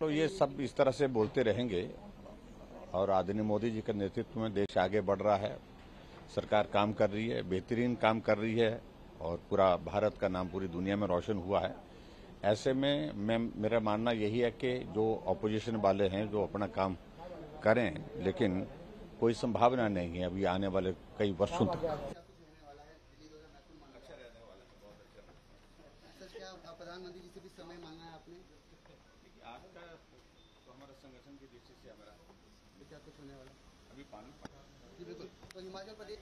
तो ये सब इस तरह से बोलते रहेंगे। और आदरणीय मोदी जी के नेतृत्व में देश आगे बढ़ रहा है। सरकार काम कर रही है, बेहतरीन काम कर रही है, और पूरा भारत का नाम पूरी दुनिया में रोशन हुआ है। ऐसे में मैं, मेरा मानना यही है कि जो ऑपोजिशन वाले हैं, जो अपना काम करें, लेकिन कोई संभावना नहीं है अभी आने वाले कई वर्षों तक। प्रधानमंत्री जी से भी समय मांगा है आपने? आज का तो हमारा संगठन की दृष्टि से हमारा क्या कुछ होने वाला अभी पानी जी बिल्कुल। तो हिमाचल प्रदेश